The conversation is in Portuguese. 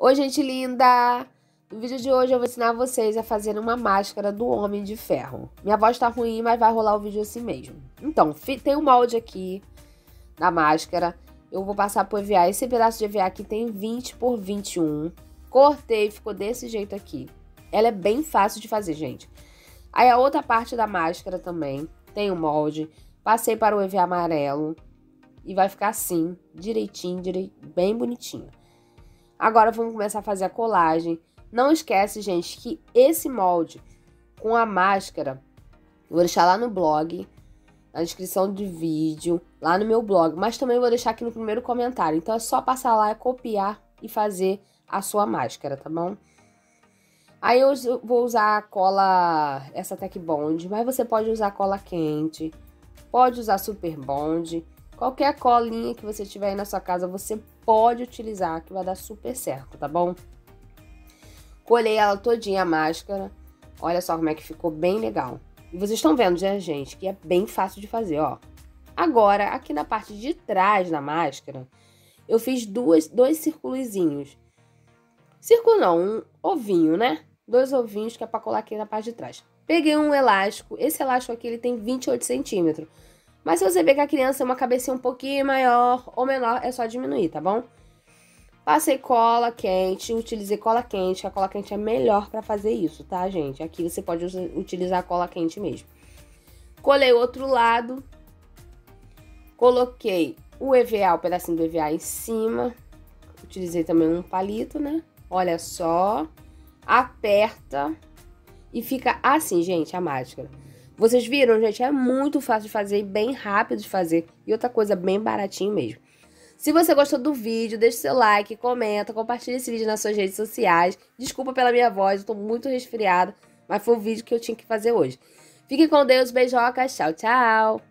Oi, gente linda! No vídeo de hoje eu vou ensinar vocês a fazer uma máscara do Homem de Ferro. Minha voz tá ruim, mas vai rolar o vídeo assim mesmo. Então, tem um molde aqui da máscara. Eu vou passar por EVA. Esse pedaço de EVA aqui tem 20 por 21. Cortei, ficou desse jeito aqui. Ela é bem fácil de fazer, gente. Aí a outra parte da máscara também tem o um molde. Passei para o EVA amarelo. E vai ficar assim, direitinho, direi... bem bonitinho. Agora vamos começar a fazer a colagem. Não esquece, gente, que esse molde com a máscara, vou deixar lá no blog, na descrição do vídeo, lá no meu blog, mas também vou deixar aqui no primeiro comentário. Então é só passar lá, copiar e fazer a sua máscara, tá bom? Aí eu vou usar a cola, essa Tech Bond, mas você pode usar cola quente, pode usar Super Bond, qualquer colinha que você tiver aí na sua casa, você pode utilizar, que vai dar super certo, tá bom? Colei ela todinha a máscara. Olha só como é que ficou bem legal. E vocês estão vendo, né, gente, que é bem fácil de fazer, ó. Agora, aqui na parte de trás da máscara, eu fiz duas, dois circulozinhos. Círculo não, um ovinho, né? Dois ovinhos que é pra colar aqui na parte de trás. Peguei um elástico. Esse elástico aqui, ele tem 28 centímetros. Mas se você ver que a criança tem uma cabecinha um pouquinho maior ou menor, é só diminuir, tá bom? Passei cola quente, utilizei cola quente, a cola quente é melhor para fazer isso, tá, gente? Aqui você pode utilizar cola quente mesmo. Colei o outro lado, coloquei o EVA, o pedacinho do EVA em cima, utilizei também um palito, né? Olha só, aperta e fica assim, gente, a máscara. Vocês viram, gente? É muito fácil de fazer e bem rápido de fazer. E outra coisa, bem baratinho mesmo. Se você gostou do vídeo, deixe seu like, comenta, compartilhe esse vídeo nas suas redes sociais. Desculpa pela minha voz, eu tô muito resfriada, mas foi o vídeo que eu tinha que fazer hoje. Fique com Deus, beijocas, tchau, tchau!